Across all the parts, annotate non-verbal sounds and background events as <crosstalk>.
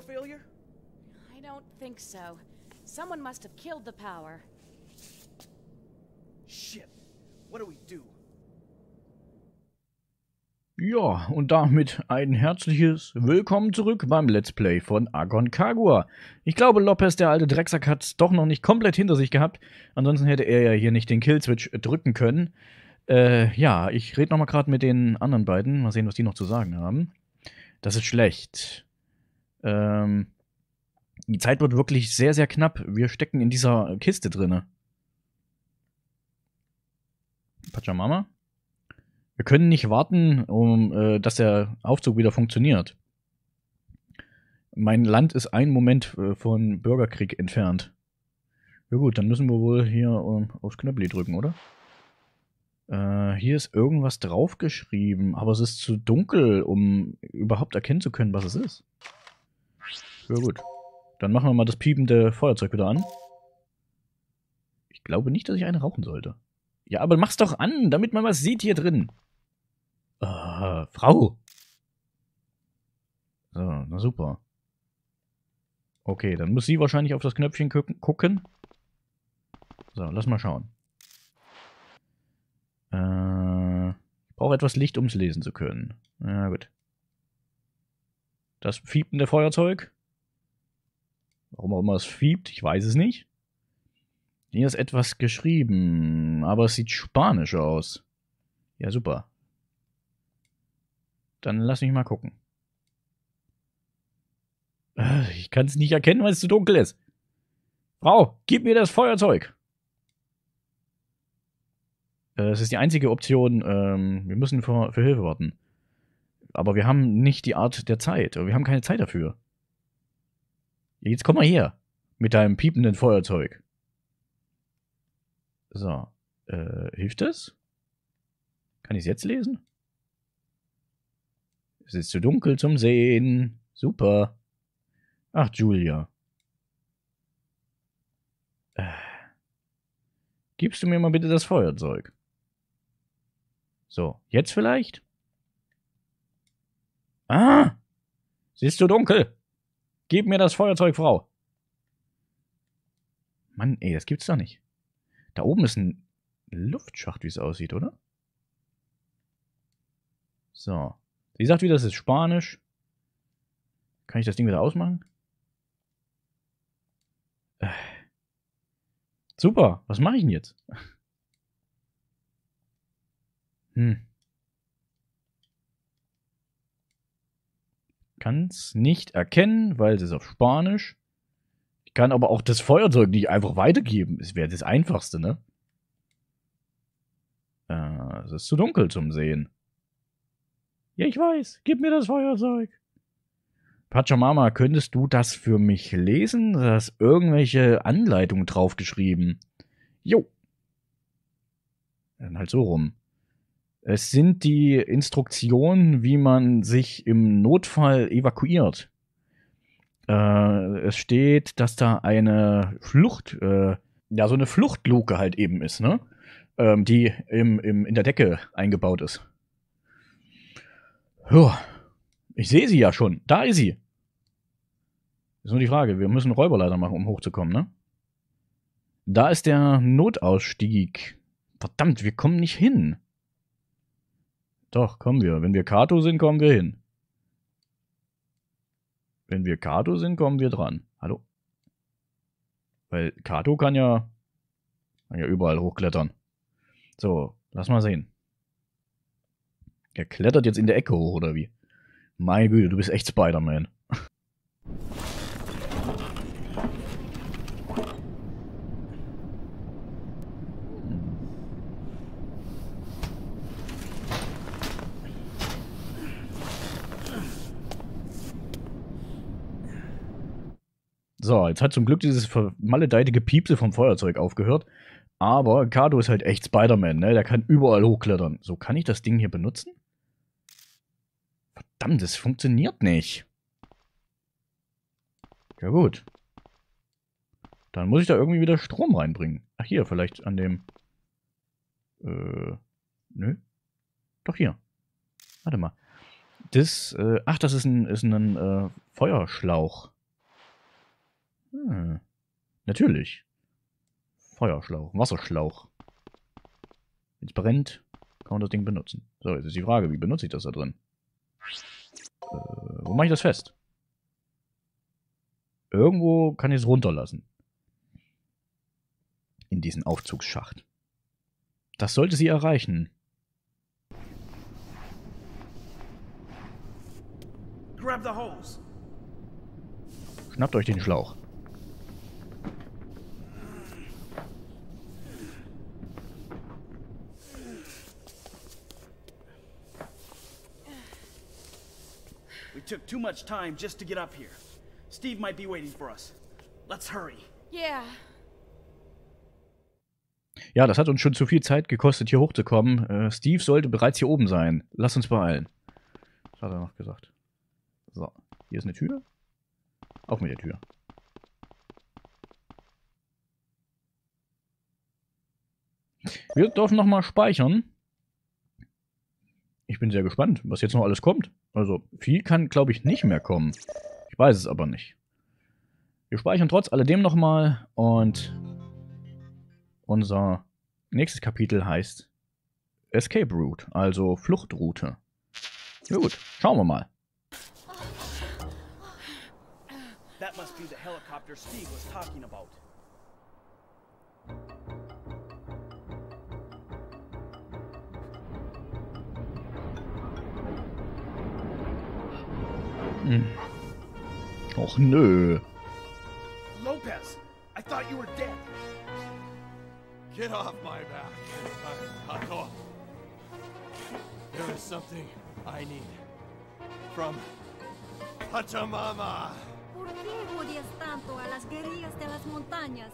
power failure? I don't think so. Someone must have killed the power. Shit. What do we do? Ja, und damit ein herzliches Willkommen zurück beim Let's Play von Agon Kagua. Ich glaube, Lopez, der alte Drecksack, hat es doch noch nicht komplett hinter sich gehabt. Ansonsten hätte er ja hier nicht den Killswitch drücken können. Äh, ja, ich rede nochmal gerade mit den anderen beiden. Mal sehen, was die noch zu sagen haben. Das ist schlecht. Ähm, die Zeit wird wirklich sehr, sehr knapp. Wir stecken in dieser Kiste drinne. Pachamama? Wir können nicht warten, um äh, dass der Aufzug wieder funktioniert. Mein Land ist ein Moment äh, von Bürgerkrieg entfernt. Ja gut, dann müssen wir wohl hier um, aufs Knöppli drücken, oder? Äh, hier ist irgendwas draufgeschrieben, aber es ist zu dunkel, um überhaupt erkennen zu können, was es ist. Ja gut. Dann machen wir mal das piepende Feuerzeug wieder an. Ich glaube nicht, dass ich eine rauchen sollte. Ja, aber mach's doch an, damit man was sieht hier drin. Äh, Frau. So, na super. Okay, dann muss sie wahrscheinlich auf das Knöpfchen gucken. So, lass mal schauen. Äh, ich brauche etwas Licht, um es lesen zu können. Na gut. Das fiepende Feuerzeug. Warum auch immer es fiebt, ich weiß es nicht. Hier ist etwas geschrieben, aber es sieht spanisch aus. Ja, super. Dann lass mich mal gucken. Äh, ich kann es nicht erkennen, weil es zu dunkel ist. Frau, gib mir das Feuerzeug. Äh, es ist die einzige Option. Ähm, wir müssen für Hilfe warten. Aber wir haben nicht die Art der Zeit. Wir haben keine Zeit dafür. Jetzt komm mal her. Mit deinem piependen Feuerzeug. So. Äh, hilft das? Kann ich es jetzt lesen? Es ist zu dunkel zum Sehen. Super. Ach, Julia. Äh. Gibst du mir mal bitte das Feuerzeug? So, jetzt vielleicht? Ah! Es ist zu dunkel. Gib mir das Feuerzeug, Frau. Mann, ey, das gibt's doch nicht. Da oben ist ein Luftschacht, wie es aussieht, oder? So. Sie sagt wieder, das ist Spanisch. Kann ich das Ding wieder ausmachen? Äh. Super, was mache ich denn jetzt? Hm. Kann es nicht erkennen, weil es ist auf Spanisch. Ich kann aber auch das Feuerzeug nicht einfach weitergeben. Es wäre das Einfachste, ne? Äh, es ist zu dunkel zum Sehen. Ja, ich weiß. Gib mir das Feuerzeug. Pachamama, könntest du das für mich lesen? Da ist irgendwelche Anleitungen draufgeschrieben. Jo. Dann halt so rum. Es sind die Instruktionen, wie man sich im Notfall evakuiert. Äh, es steht, dass da eine Flucht, äh, ja, so eine Fluchtluke halt eben ist, ne? Ähm, die im, im, in der Decke eingebaut ist. Puh. Ich sehe sie ja schon. Da ist sie. Ist nur die Frage, wir müssen Räuberleiter machen, um hochzukommen, ne? Da ist der Notausstieg. Verdammt, wir kommen nicht hin. Doch, kommen wir. Wenn wir Kato sind, kommen wir hin. Wenn wir Kato sind, kommen wir dran. Hallo? Weil Kato kann ja, kann ja überall hochklettern. So, lass mal sehen. Er klettert jetzt in der Ecke hoch, oder wie? Meine Güte, du bist echt Spider-Man. So, jetzt hat zum Glück dieses vermaledeite Gepiepse vom Feuerzeug aufgehört. Aber Kado ist halt echt Spider-Man, ne? Der kann überall hochklettern. So, kann ich das Ding hier benutzen? Verdammt, das funktioniert nicht. Ja gut. Dann muss ich da irgendwie wieder Strom reinbringen. Ach hier, vielleicht an dem... Äh, nö. Doch hier. Warte mal. Das, äh, ach, das ist ein, ist ein äh, Feuerschlauch. Hm. Natürlich. Feuerschlauch, Wasserschlauch. Wenn es brennt, kann man das Ding benutzen. So, jetzt ist die Frage, wie benutze ich das da drin? Äh, wo mache ich das fest? Irgendwo kann ich es runterlassen. In diesen Aufzugsschacht. Das sollte sie erreichen. Schnappt euch den Schlauch. Took too much time just to get up here. Steve might be waiting for us. Let's hurry. Yeah. Ja, das hat uns schon zu viel Zeit gekostet, hier hochzukommen. Äh, Steve sollte bereits hier oben sein. Lass uns beeilen. Das hat er noch gesagt. So, hier ist eine Tür. Auf mit der Tür. Wir dürfen nochmal speichern. Ich bin sehr gespannt, was jetzt noch alles kommt. Also, viel kann, glaube ich, nicht mehr kommen. Ich weiß es aber nicht. Wir speichern trotz alledem nochmal und unser nächstes Kapitel heißt Escape Route, also Fluchtroute. Ja gut, schauen wir mal. That must be the helicopter Steve was talking about. Mm. Och nö. Lopez, I thought you were dead. Get off my back. Taco. There is something I need. From Pachamama. ¿Por qué odias tanto a las guerrillas de las montañas?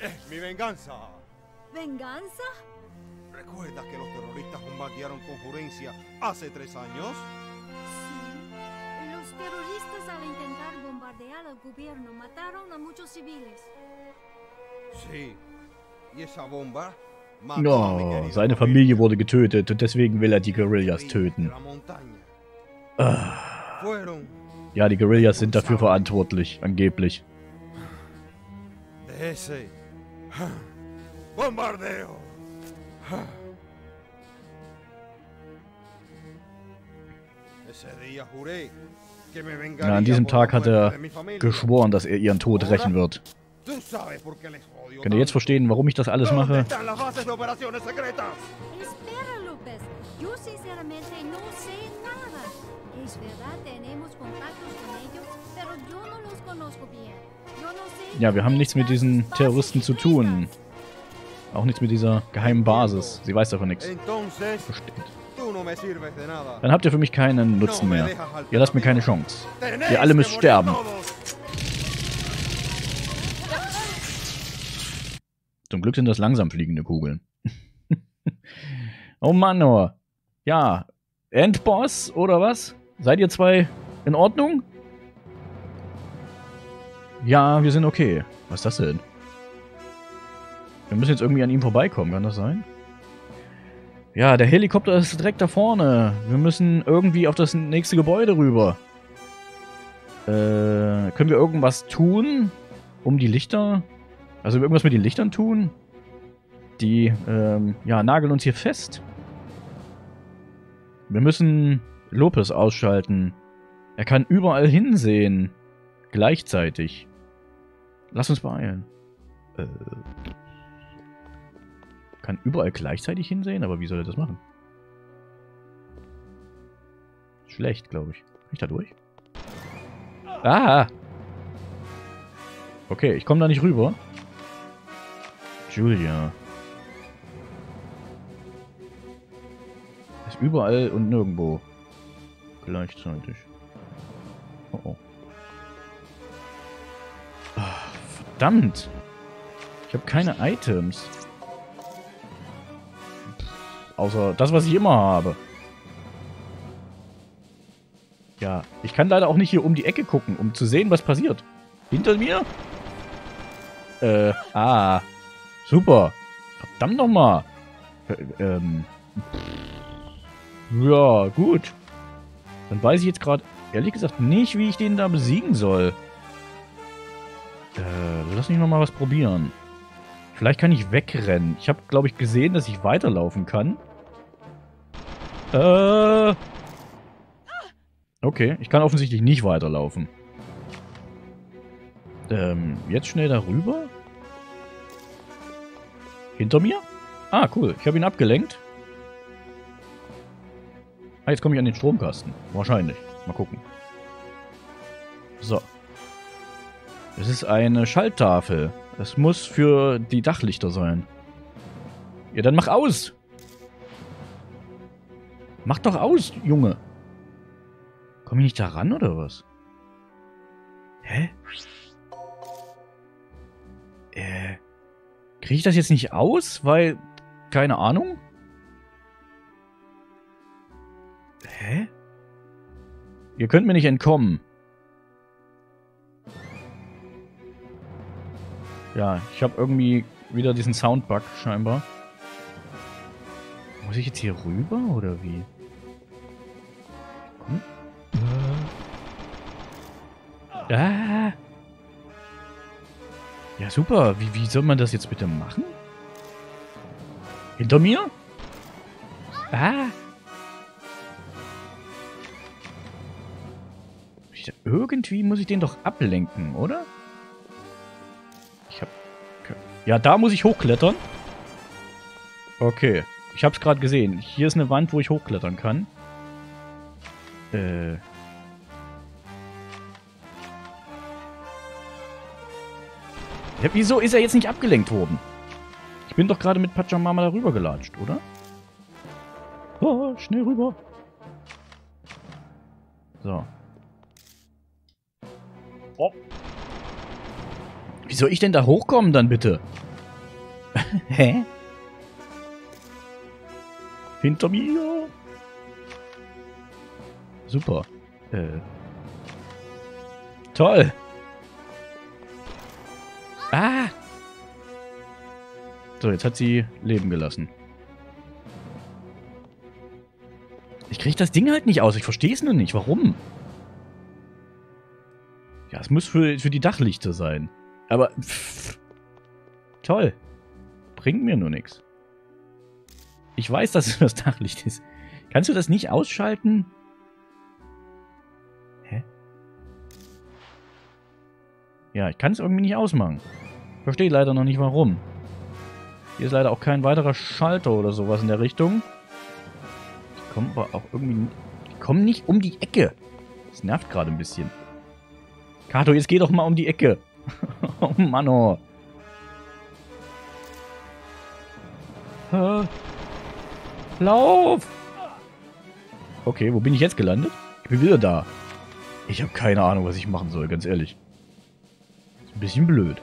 Es mi venganza. ¿Venganza? ¿Recuerdas que los terroristas bombardearon con Jurencia hace tres años? Sí. Los terroristas al intentar bombardear al gobierno mataron a muchos civiles. Sí. ¿Y esa bomba? querido seine Familie wurde getötet und deswegen will er die Guerillas töten. Ah. Ja, die Guerillas sind dafür verantwortlich, angeblich. ese bombardeo. Ja, an diesem Tag hat er geschworen, dass er ihren Tod rächen wird. Könnt ihr jetzt verstehen, warum ich das alles ¿Dónde mache? Ja, wir haben nichts mit diesen Terroristen zu tun. Auch nichts mit dieser geheimen Basis. Sie weiß davon nichts. Versteht. Dann habt ihr für mich keinen Nutzen mehr. Ihr lasst mir keine Chance. Ihr alle müsst sterben. Zum Glück sind das langsam fliegende Kugeln. <laughs> oh Mann, oh. Ja, Endboss oder was? Seid ihr zwei in Ordnung? Ja, wir sind okay. Was ist das denn? Wir müssen jetzt irgendwie an ihm vorbeikommen, kann das sein? Ja, der Helikopter ist direkt da vorne. Wir müssen irgendwie auf das nächste Gebäude rüber. Äh, können wir irgendwas tun, um die Lichter also irgendwas mit den Lichtern tun? Die, ähm, ja, nageln uns hier fest. Wir müssen Lopez ausschalten. Er kann überall hinsehen. Gleichzeitig. Lass uns beeilen. Äh. Kann überall gleichzeitig hinsehen? Aber wie soll er das machen? Schlecht, glaube ich. Kann ich da durch? Ah! Okay, ich komme da nicht rüber. Julia. Ist überall und nirgendwo. Gleichzeitig. Oh oh. Ah, verdammt. Ich habe keine Items. Außer das, was ich immer habe. Ja, ich kann leider auch nicht hier um die Ecke gucken, um zu sehen, was passiert. Hinter mir? Äh, ah. Super. Verdammt nochmal. Äh, ähm. Ja, gut. Dann weiß ich jetzt gerade ehrlich gesagt nicht, wie ich den da besiegen soll. Äh, lass mich nochmal was probieren. Vielleicht kann ich wegrennen. Ich habe, glaube ich, gesehen, dass ich weiterlaufen kann. Äh... Okay, ich kann offensichtlich nicht weiterlaufen. Ähm, jetzt schnell darüber. Hinter mir? Ah, cool. Ich habe ihn abgelenkt. Ah, jetzt komme ich an den Stromkasten. Wahrscheinlich. Mal gucken. So. Es ist eine Schalttafel. Das muss für die Dachlichter sein. Ja, dann mach aus! Mach doch aus, Junge! Komm ich nicht da ran, oder was? Hä? Äh. Kriege ich das jetzt nicht aus? Weil. Keine Ahnung? Hä? Ihr könnt mir nicht entkommen. Ja, ich habe irgendwie wieder diesen Soundbug scheinbar. Muss ich jetzt hier rüber oder wie? Ah. Ja, super. Wie, wie soll man das jetzt bitte machen? Hinter mir? Ah. Irgendwie muss ich den doch ablenken, oder? Ich hab... Ja, da muss ich hochklettern. Okay. Ich hab's gerade gesehen. Hier ist eine Wand, wo ich hochklettern kann. Äh... Ja, wieso ist er jetzt nicht abgelenkt worden? Ich bin doch gerade mit Pachamama darüber gelatscht, oder? Oh, schnell rüber. So. Oh. Wie soll ich denn da hochkommen dann bitte? <laughs> Hä? Hinter mir. Super. Äh. Toll. Ah! So, jetzt hat sie Leben gelassen. Ich kriege das Ding halt nicht aus. Ich verstehe es nur nicht. Warum? Ja, es muss für, für die Dachlichter sein. Aber, pff, toll. Bringt mir nur nichts. Ich weiß, dass es <laughs> das Dachlicht ist. Kannst du das nicht ausschalten? Hä? Ja, ich kann es irgendwie nicht ausmachen. Verstehe leider noch nicht, warum. Hier ist leider auch kein weiterer Schalter oder sowas in der Richtung. Die kommen aber auch irgendwie... Die kommen nicht um die Ecke. Das nervt gerade ein bisschen. Kato, jetzt geh doch mal um die Ecke. <laughs> oh Mann, oh. Lauf! Okay, wo bin ich jetzt gelandet? Ich bin wieder da. Ich habe keine Ahnung, was ich machen soll, ganz ehrlich. Ist ein bisschen blöd.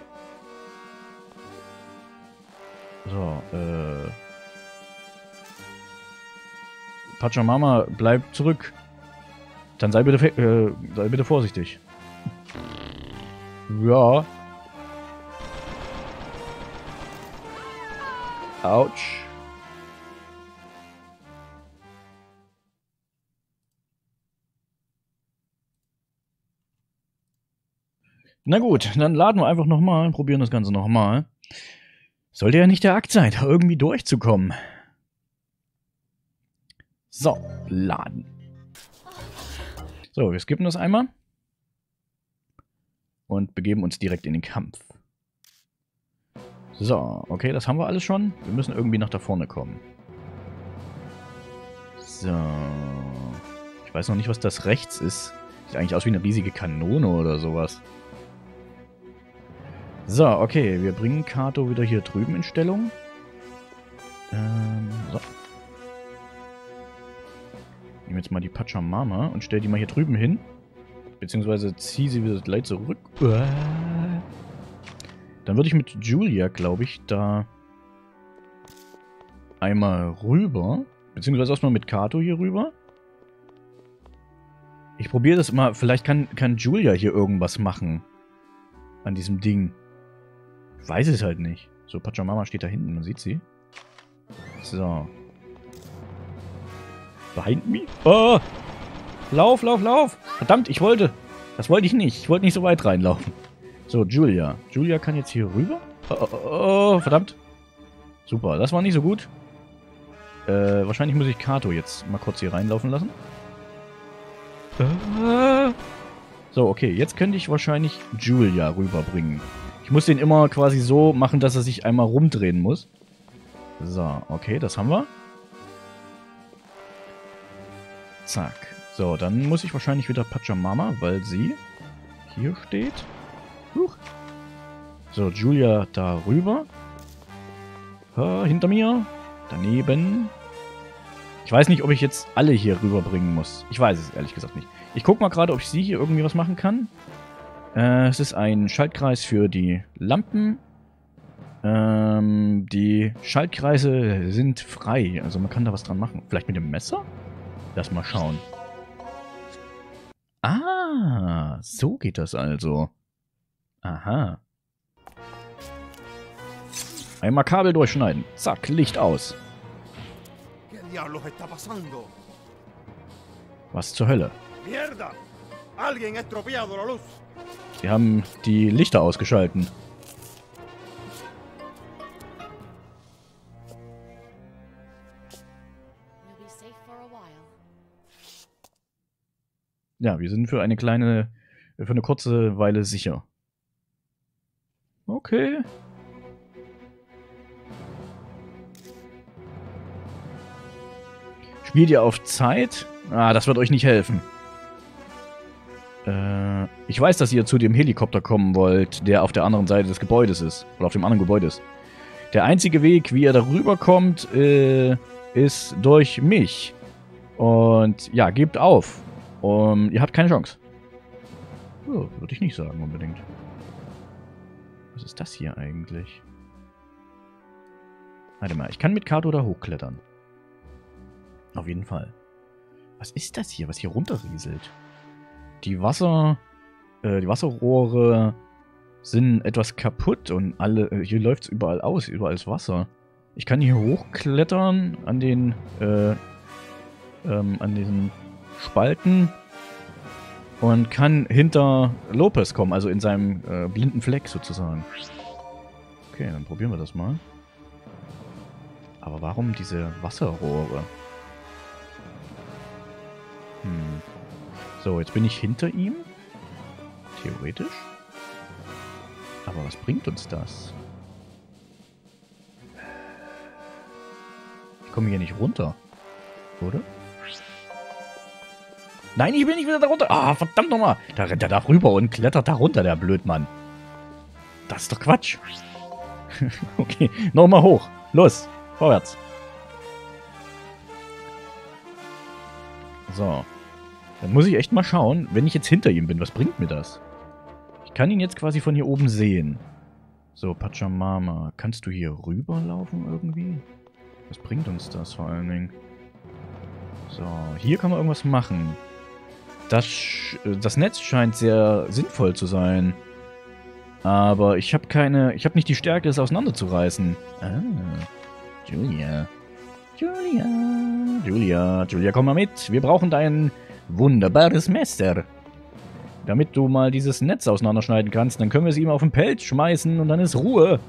So, äh... Pachamama, bleib zurück. Dann sei bitte, äh, sei bitte vorsichtig. Ja. Autsch. Na gut, dann laden wir einfach nochmal und probieren das Ganze nochmal. Sollte ja nicht der Akt sein, <laughs> da irgendwie durchzukommen. So, laden. So, wir skippen das einmal und begeben uns direkt in den Kampf. So, okay, das haben wir alles schon. Wir müssen irgendwie nach da vorne kommen. So. Ich weiß noch nicht, was das rechts ist. Sieht eigentlich aus wie eine riesige Kanone oder sowas. So, okay, wir bringen Kato wieder hier drüben in Stellung. Ähm, so. Nehmen jetzt mal die Pachamama und stell die mal hier drüben hin. Beziehungsweise ziehe sie wieder gleich zurück. Dann würde ich mit Julia, glaube ich, da einmal rüber. Beziehungsweise erstmal mit Kato hier rüber. Ich probiere das mal. Vielleicht kann, kann Julia hier irgendwas machen. An diesem Ding. Ich weiß es halt nicht. So, Pachamama steht da hinten. Man sieht sie. So. behind me? Oh! Lauf, lauf, lauf! Verdammt, ich wollte. Das wollte ich nicht. Ich wollte nicht so weit reinlaufen. So, Julia. Julia kann jetzt hier rüber. Oh, oh, oh, oh, verdammt. Super, das war nicht so gut. Äh, wahrscheinlich muss ich Kato jetzt mal kurz hier reinlaufen lassen. Äh. So, okay, jetzt könnte ich wahrscheinlich Julia rüberbringen. Ich muss den immer quasi so machen, dass er sich einmal rumdrehen muss. So, okay, das haben wir. Zack. So, dann muss ich wahrscheinlich wieder Pachamama, weil sie hier steht. Huch. So, Julia da rüber. Ha, hinter mir. Daneben. Ich weiß nicht, ob ich jetzt alle hier rüberbringen muss. Ich weiß es ehrlich gesagt nicht. Ich gucke mal gerade, ob ich sie hier irgendwie was machen kann. Äh, es ist ein Schaltkreis für die Lampen. Ähm, die Schaltkreise sind frei. Also man kann da was dran machen. Vielleicht mit dem Messer? Lass mal schauen. Ah, so geht das also. Aha. Einmal Kabel durchschneiden. Zack, Licht aus. Was zur Hölle? ¡Mierda! Alguien ha estropeado la luz. Sie haben die Lichter ausgeschalten. Ja, wir sind für eine kleine, für eine kurze Weile sicher. Okay. Spielt ihr auf Zeit? Ah, das wird euch nicht helfen. Äh, ich weiß, dass ihr zu dem Helikopter kommen wollt, der auf der anderen Seite des Gebäudes ist. Oder auf dem anderen Gebäude ist. Der einzige Weg, wie ihr darüber kommt, äh, ist durch mich. Und ja, gebt auf. Um, ihr habt keine Chance. Oh, Würde ich nicht sagen unbedingt. Was ist das hier eigentlich? Warte mal, ich kann mit Kato da hochklettern. Auf jeden Fall. Was ist das hier, was hier runterrieselt? Die Wasser... Äh, die Wasserrohre sind etwas kaputt und alle... Äh, hier läuft es überall aus, überall ist Wasser. Ich kann hier hochklettern an den... Äh, ähm, an diesen Spalten und kann hinter Lopez kommen, also in seinem äh, blinden Fleck sozusagen. Okay, dann probieren wir das mal. Aber warum diese Wasserrohre? Hm. So, jetzt bin ich hinter ihm. Theoretisch. Aber was bringt uns das? Ich komme hier nicht runter. Oder? Nein, ich bin nicht wieder da runter. Ah, verdammt nochmal. Da rennt er da rüber und klettert da runter, der Blödmann. Das ist doch Quatsch. <laughs> okay, nochmal hoch. Los, vorwärts. So. Dann muss ich echt mal schauen, wenn ich jetzt hinter ihm bin, was bringt mir das? Ich kann ihn jetzt quasi von hier oben sehen. So, Pachamama, kannst du hier rüberlaufen irgendwie? Was bringt uns das vor allen Dingen? So, hier kann man irgendwas machen. Das, sch- das Netz scheint sehr sinnvoll zu sein. Aber ich habe keine... Ich habe nicht die Stärke, es auseinanderzureißen. Ah, Julia. Julia. Julia, Julia, komm mal mit. Wir brauchen dein wunderbares Messer. Damit du mal dieses Netz auseinanderschneiden kannst. Dann können wir es ihm auf den Pelz schmeißen und dann ist Ruhe.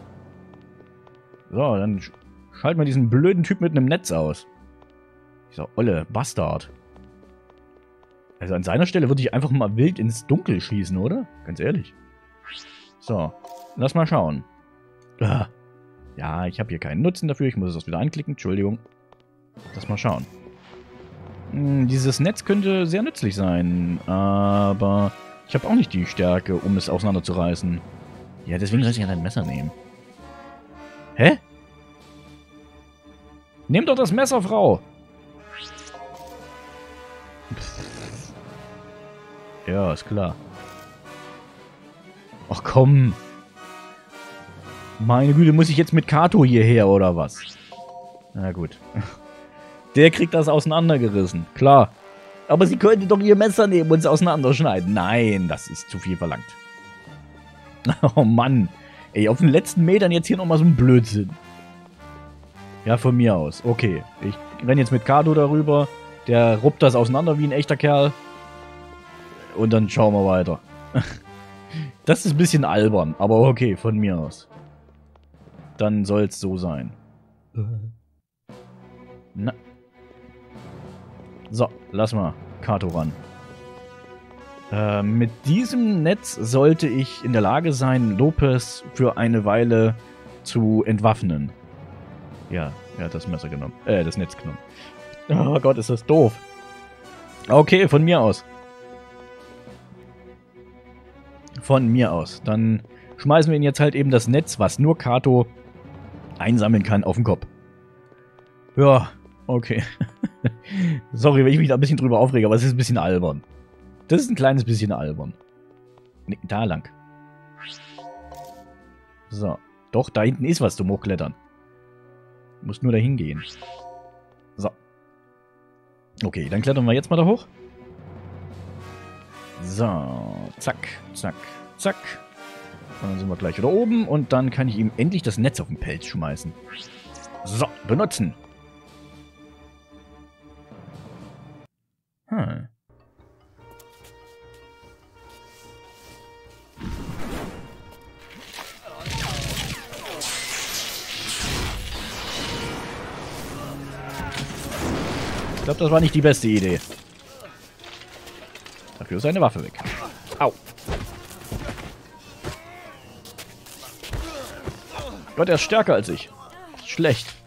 So, dann sch- schalten wir diesen blöden Typ mit einem Netz aus. Dieser olle Bastard. Also an seiner Stelle würde ich einfach mal wild ins Dunkel schießen, oder? Ganz ehrlich. So, lass mal schauen. Ah. Ja, ich habe hier keinen Nutzen dafür. Ich muss das wieder anklicken. Entschuldigung. Lass mal schauen. Hm, dieses Netz könnte sehr nützlich sein, aber ich habe auch nicht die Stärke, um es auseinanderzureißen. Ja, deswegen soll ich ja dein Messer nehmen. Hä? Nimm doch das Messer, Frau! Ja, ist klar. Ach komm. Meine Güte, muss ich jetzt mit Kato hierher oder was? Na gut. Der kriegt das auseinandergerissen. Klar. Aber sie könnte doch ihr Messer nehmen und es auseinanderschneiden. Nein, das ist zu viel verlangt. <laughs> Oh Mann. Ey, auf den letzten Metern jetzt hier nochmal so ein Blödsinn. Ja, von mir aus. Okay. Ich renne jetzt mit Kato darüber. Der ruppt das auseinander wie ein echter Kerl. Und dann schauen wir weiter. <laughs> Das ist ein bisschen albern, aber okay, von mir aus. Dann soll es so sein. <laughs> Na. So, lass mal Kato ran. Äh, mit diesem Netz sollte ich in der Lage sein, Lopez für eine Weile zu entwaffnen. Ja, er hat das Messer genommen. Äh, das Netz genommen. Oh Gott, ist das doof. Okay, von mir aus. Von mir aus. Dann schmeißen wir ihn jetzt halt eben das Netz, was nur Kato einsammeln kann, auf den Kopf. Ja, okay. <laughs> Sorry, wenn ich mich da ein bisschen drüber aufrege, aber es ist ein bisschen albern. Das ist ein kleines bisschen albern. Nee, da lang. So. Doch, da hinten ist was zum Hochklettern. Du musst nur dahin gehen. So. Okay, dann klettern wir jetzt mal da hoch. So. Zack, zack, zack. Und dann sind wir gleich wieder oben und dann kann ich ihm endlich das Netz auf den Pelz schmeißen. So, benutzen. Hm. Ich glaube, das war nicht die beste Idee. Dafür ist seine Waffe weg. Au. Gott, er ist stärker als ich. Schlecht.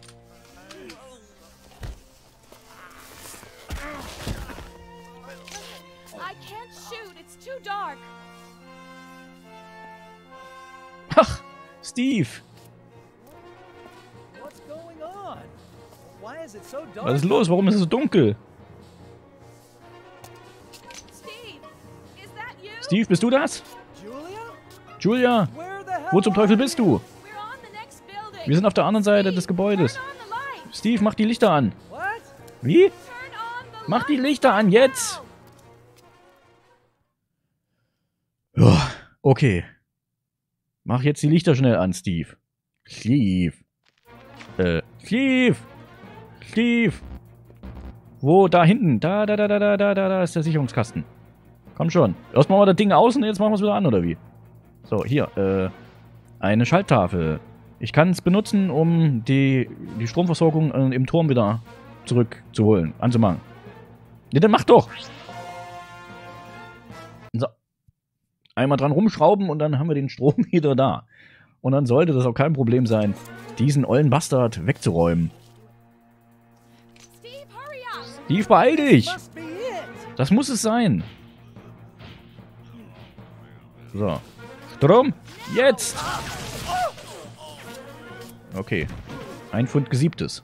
Was ist los? Warum ist es so dunkel? Steve, bist du das? Julia? Wo zum Teufel bist du? Wir sind auf der anderen Seite des Gebäudes. Steve, mach die Lichter an. Wie? Mach die Lichter an, jetzt! Ja, okay. Mach jetzt die Lichter schnell an, Steve. Steve. Äh, Steve. Steve. Wo? Da hinten. Da, da, da, da, da, da, da, da ist der Sicherungskasten. Komm schon. Erst machen wir das Ding aus und jetzt machen wir es wieder an, oder wie? So, hier, äh, eine Schalttafel. Ich kann es benutzen, um die, die Stromversorgung äh, im Turm wieder zurückzuholen, anzumachen. Ne, dann mach doch! So. Einmal dran rumschrauben und dann haben wir den Strom <laughs> wieder da. Und dann sollte das auch kein Problem sein, diesen ollen Bastard wegzuräumen. Steve, beeil dich! Das muss es sein. So. Strom, jetzt! Okay. Ein Pfund gesiebtes.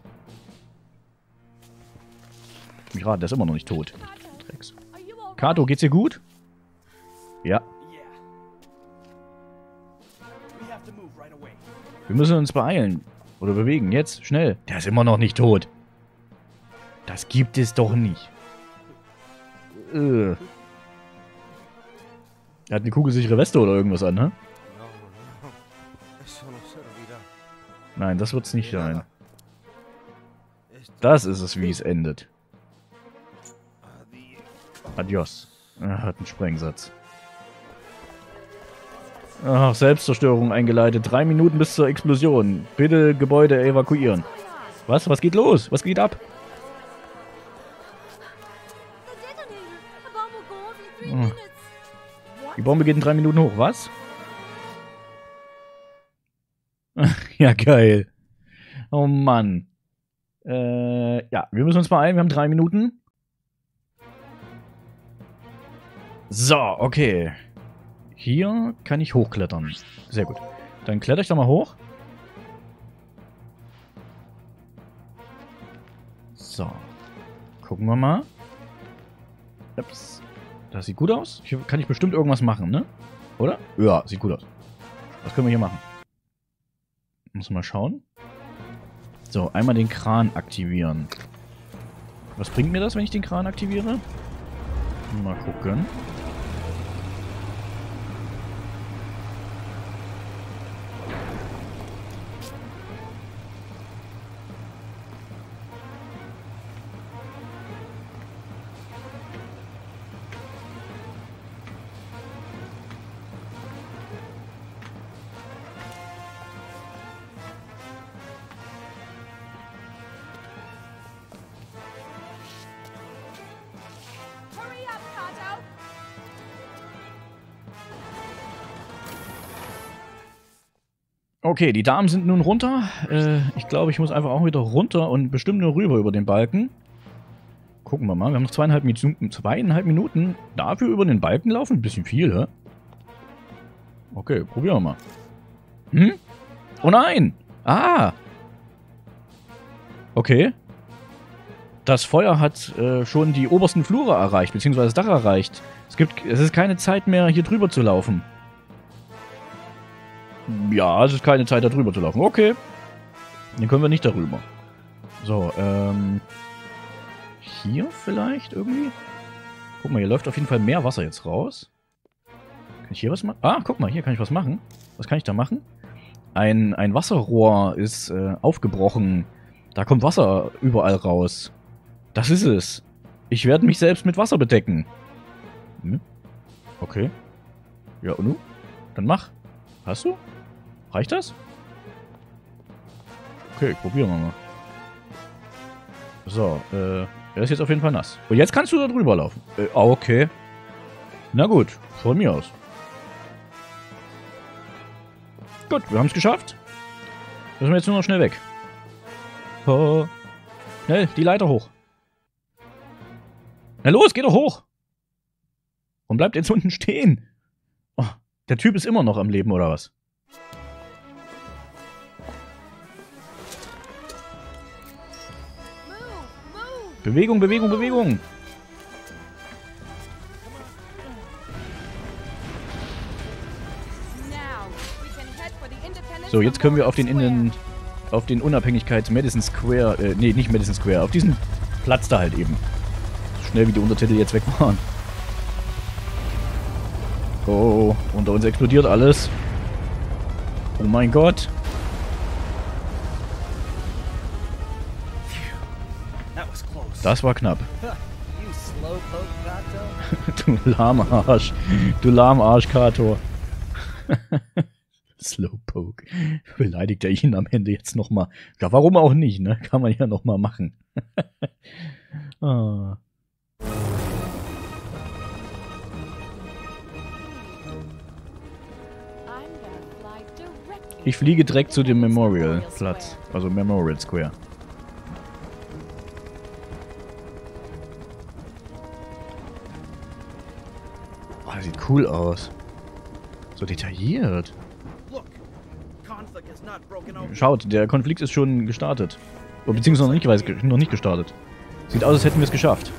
Ich rate, der ist immer noch nicht tot. Drecks. Kato, geht's dir gut? Ja. Wir müssen uns beeilen. Oder bewegen. Jetzt, schnell. Der ist immer noch nicht tot. Das gibt es doch nicht. Äh. Er hat eine kugelsichere Weste oder irgendwas an, ne? Nein, das wird's nicht sein. Das ist es, wie es endet. Adios. Er hat einen Sprengsatz. Ach, Selbstzerstörung eingeleitet. Drei Minuten bis zur Explosion. Bitte Gebäude evakuieren. Was? Was geht los? Was geht ab? Die Bombe geht in drei Minuten hoch. Was? <laughs> ja, geil. Oh Mann. Äh, ja, wir müssen uns beeilen. Wir haben drei Minuten. So, okay. Hier kann ich hochklettern. Sehr gut. Dann kletter ich da mal hoch. So. Gucken wir mal. Ups. Das sieht gut aus. Hier kann ich bestimmt irgendwas machen, ne? Oder? Ja, sieht gut aus. Was können wir hier machen? Muss mal schauen. So, einmal den Kran aktivieren. Was bringt mir das, wenn ich den Kran aktiviere? Mal gucken. Okay, die Damen sind nun runter. Äh, ich glaube, ich muss einfach auch wieder runter und bestimmt nur rüber über den Balken. Gucken wir mal. Wir haben noch zweieinhalb, Minuten, zweieinhalb Minuten dafür über den Balken laufen. Ein bisschen viel, hä? Okay, probieren wir mal. Hm? Oh nein! Ah! Okay. Das Feuer hat äh, schon die obersten Flure erreicht, beziehungsweise das Dach erreicht. Es gibt, es ist keine Zeit mehr, hier drüber zu laufen. Ja, es ist keine Zeit, da drüber zu laufen. Okay. Dann können wir nicht darüber. So, ähm... Hier vielleicht irgendwie? Guck mal, hier läuft auf jeden Fall mehr Wasser jetzt raus. Kann ich hier was machen? Ah, guck mal, hier kann ich was machen. Was kann ich da machen? Ein, ein Wasserrohr ist äh, aufgebrochen. Da kommt Wasser überall raus. Das ist es. Ich werde mich selbst mit Wasser bedecken. Hm? Okay. Ja, und nu? Dann mach. Hast du? Reicht das? Okay, probieren wir mal. So, äh, er ist jetzt auf jeden Fall nass. Und jetzt kannst du da drüber laufen. Äh, ah, okay. Na gut, von mir aus. Gut, wir haben es geschafft. Müssen wir jetzt nur noch schnell weg. Oh. Schnell, die Leiter hoch. Na los, geh doch hoch. Und bleibt jetzt unten stehen. Oh, der Typ ist immer noch am Leben, oder was? Bewegung, Bewegung, Bewegung. So, jetzt können wir auf den Innen, auf den Unabhängigkeits Madison Square, äh, nee, nicht Madison Square, auf diesen Platz da halt eben. So schnell wie die Untertitel jetzt weg waren. Oh, unter uns explodiert alles. Oh mein Gott. Das war knapp. <laughs> Du Lahmarsch. Du Lahmarsch, Kato. <laughs> Slowpoke. Beleidigt er ihn am Ende jetzt nochmal. Ja, warum auch nicht, ne? Kann man ja nochmal machen. <laughs> ah. Ich fliege direkt zu dem Memorial Memorial-Platz. Square. Also Memorial Square. Das sieht cool aus. So detailliert. Schaut, der Konflikt ist schon gestartet. Oh, beziehungsweise noch nicht, weiß- noch nicht gestartet. Sieht aus, als hätten wir es geschafft.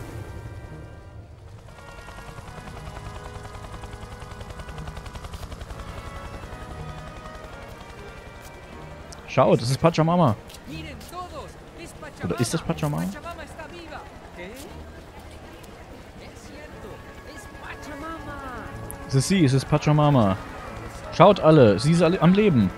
Schaut, das ist Pachamama. Oder ist das Pachamama? Es ist sie, es ist Pachamama. Schaut alle, sie ist alle am Leben.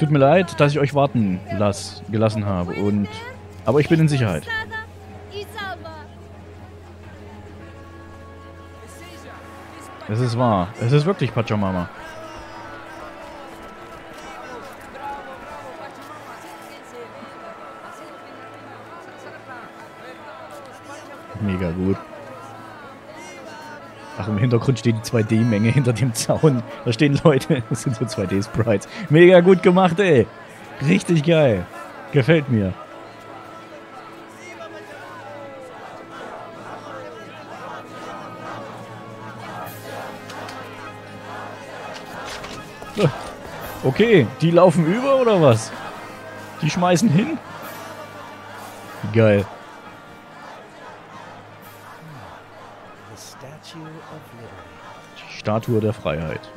Tut mir leid, dass ich euch warten las, gelassen habe. Und, aber ich bin in Sicherheit. Es ist wahr. Es ist wirklich Pachamama. Bravo, bravo, Pachamama, acérquense, venga, acérquense, venga, Pachamama. Mega gut. Ach, im Hintergrund steht die 2D-Menge hinter dem Zaun. Da stehen Leute. <laughs> Das sind so 2D-Sprites. Mega gut gemacht, ey. Richtig geil. Gefällt mir. <laughs> Okay, die laufen über oder was? Die schmeißen hin? Geil. Statue der Freiheit.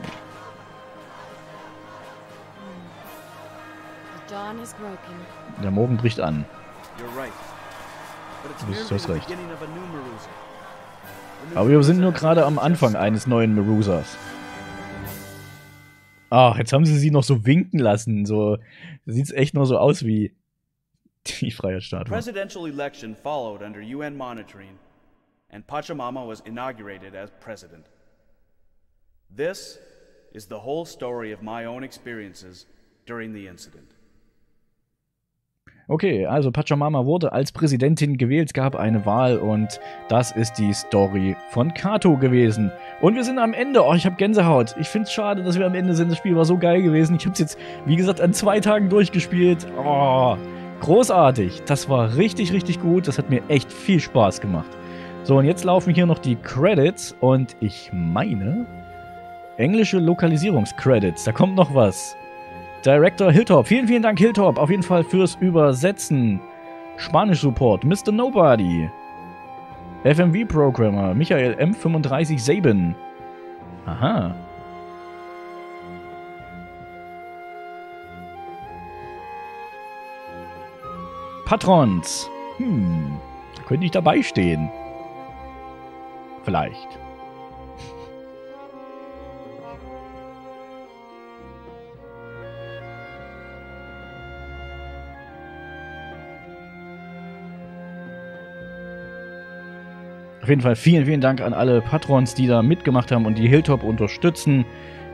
Der Morgen bricht an. You're right. But it's Du hast the recht. beginning of a new Merusa. The new Aber wir sind nur gerade am Anfang eines neuen Merusas. Ach, jetzt haben sie sie noch so winken lassen. So sieht's echt noch so aus wie Die Freiheitsstatue. Presidential election followed under UN monitoring, and Pachamama was inaugurated as president. This is the whole story of my own experiences during the incident. Okay, also Pachamama wurde als Präsidentin gewählt, gab eine Wahl und das ist die Story von Kato gewesen. Und wir sind am Ende. Oh, ich habe Gänsehaut. Ich finde es schade, dass wir am Ende sind. Das Spiel war so geil gewesen. Ich habe es jetzt, wie gesagt, an zwei Tagen durchgespielt. Oh, großartig. Das war richtig, richtig gut. Das hat mir echt viel Spaß gemacht. So, und jetzt laufen hier noch die Credits und ich meine, englische Lokalisierungscredits. Da kommt noch was. Director Hilltop. Vielen, vielen Dank, Hilltop. Auf jeden Fall fürs Übersetzen. Spanisch Support. Mr. Nobody. FMV Programmer. Michael M35 Saben. Aha. Patrons. Hm. Da könnte ich dabei stehen. Vielleicht. Auf jeden Fall vielen, vielen Dank an alle Patrons, die da mitgemacht haben und die Hilltop unterstützen.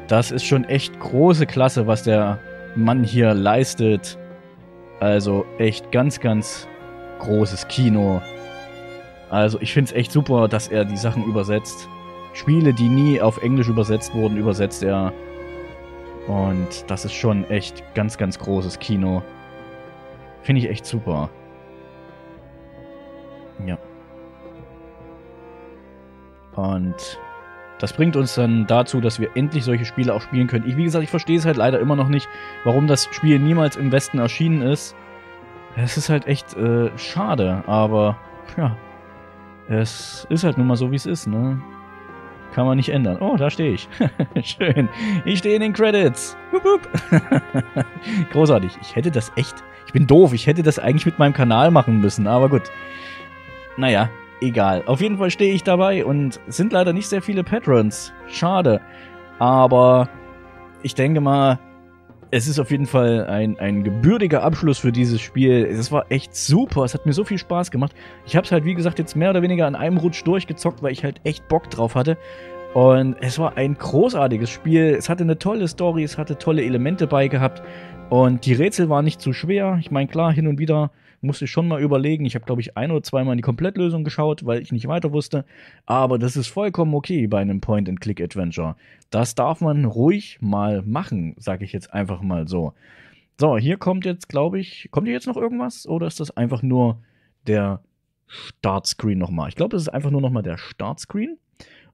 Das ist schon echt große Klasse, was der Mann hier leistet. Also echt ganz, ganz großes Kino. Also ich finde es echt super, dass er die Sachen übersetzt. Spiele, die nie auf Englisch übersetzt wurden, übersetzt er. Und das ist schon echt ganz, ganz großes Kino. Finde ich echt super. Ja. Und das bringt uns dann dazu, dass wir endlich solche Spiele auch spielen können. Ich, wie gesagt, ich verstehe es halt leider immer noch nicht, warum das Spiel niemals im Westen erschienen ist. Es ist halt echt äh, schade, aber ja, es ist halt nun mal so, wie es ist, ne? Kann man nicht ändern. Oh, da stehe ich. <laughs> Schön. Ich stehe in den Credits. Wupp, wupp. <laughs> Großartig. Ich hätte das echt. Ich bin doof. Ich hätte das eigentlich mit meinem Kanal machen müssen, aber gut. Naja, egal. Auf jeden Fall stehe ich dabei und sind leider nicht sehr viele Patrons. Schade. Aber ich denke mal, es ist auf jeden Fall ein, ein gebürtiger Abschluss für dieses Spiel. Es war echt super. Es hat mir so viel Spaß gemacht. Ich habe es halt, wie gesagt, jetzt mehr oder weniger an einem Rutsch durchgezockt, weil ich halt echt Bock drauf hatte. Und es war ein großartiges Spiel. Es hatte eine tolle Story, es hatte tolle Elemente bei gehabt. Und die Rätsel waren nicht zu schwer. Ich meine, klar, hin und wieder musste ich schon mal überlegen. Ich habe, glaube ich, ein oder zweimal in die Komplettlösung geschaut, weil ich nicht weiter wusste. Aber das ist vollkommen okay bei einem Point-and-Click-Adventure. Das darf man ruhig mal machen, sage ich jetzt einfach mal so. So, hier kommt jetzt, glaube ich, kommt hier jetzt noch irgendwas? Oder ist das einfach nur der Startscreen nochmal? Ich glaube, das ist einfach nur nochmal der Startscreen.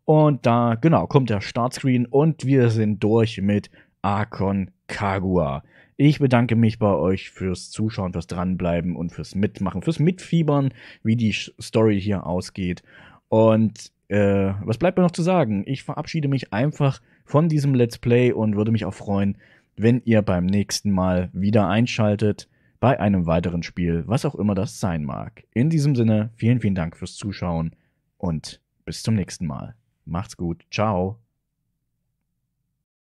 Und da, genau, kommt der Startscreen und wir sind durch mit Archon Kagua. Ich bedanke mich bei euch fürs Zuschauen, fürs Dranbleiben und fürs Mitmachen, fürs Mitfiebern, wie die Story hier ausgeht. Und äh, was bleibt mir noch zu sagen? Ich verabschiede mich einfach von diesem Let's Play und würde mich auch freuen, wenn ihr beim nächsten Mal wieder einschaltet bei einem weiteren Spiel, was auch immer das sein mag. In diesem Sinne, vielen, vielen Dank fürs Zuschauen und bis zum nächsten Mal. Macht's gut. Ciao.